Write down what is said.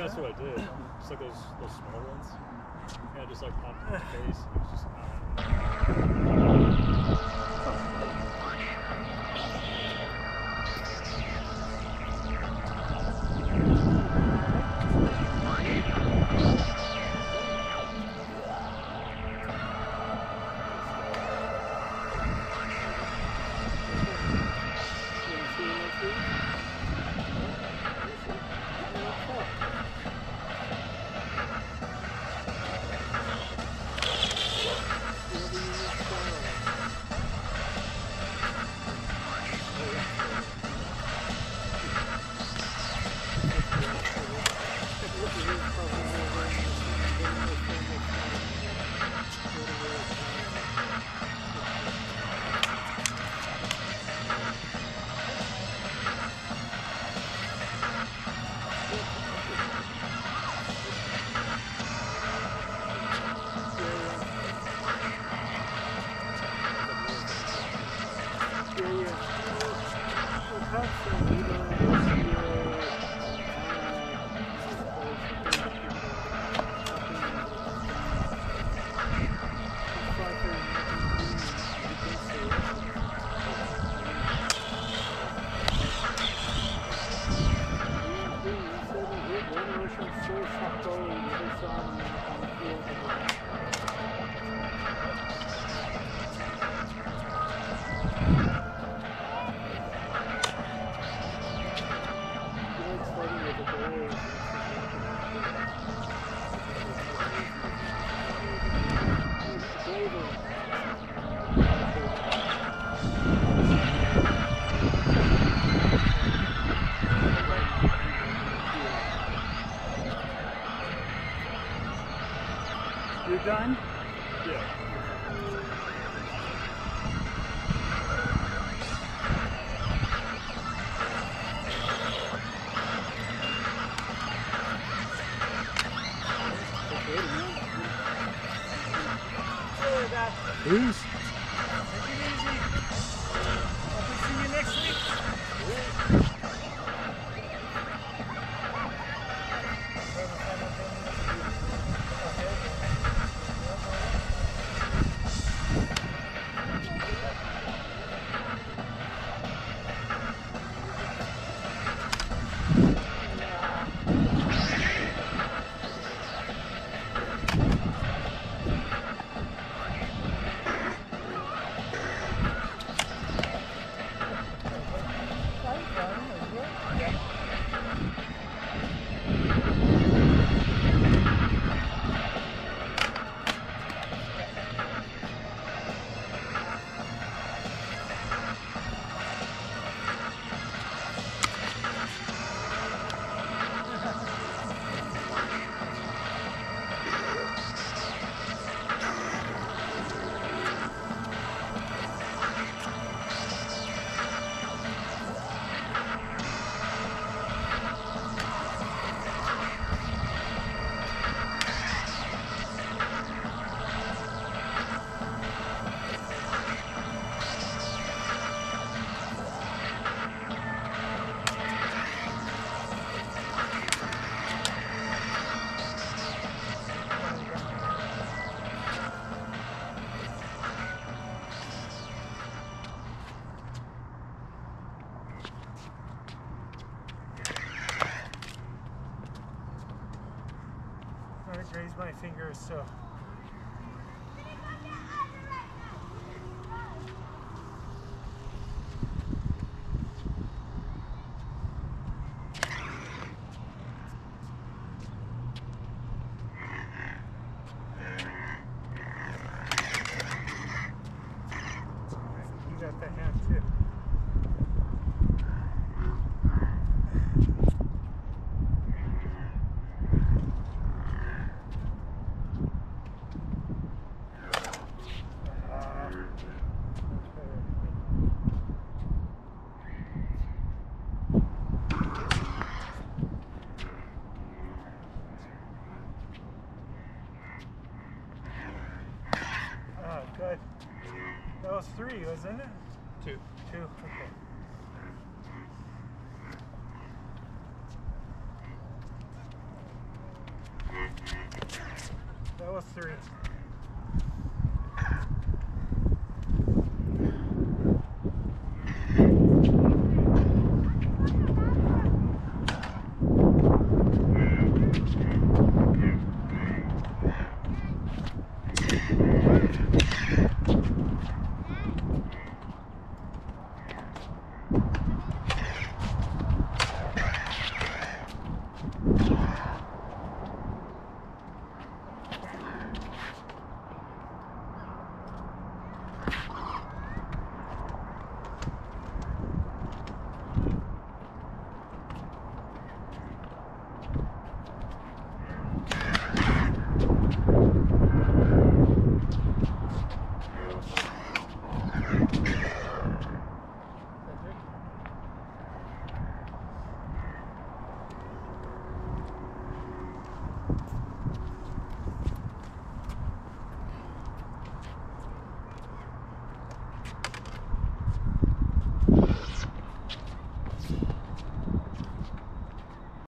that's what I did. Just like those those small ones. Yeah, just like popped in my face. It was just. Uh, done? yeah. Peace. I raise my fingers so. That was three, wasn't it? Two. Two. Okay.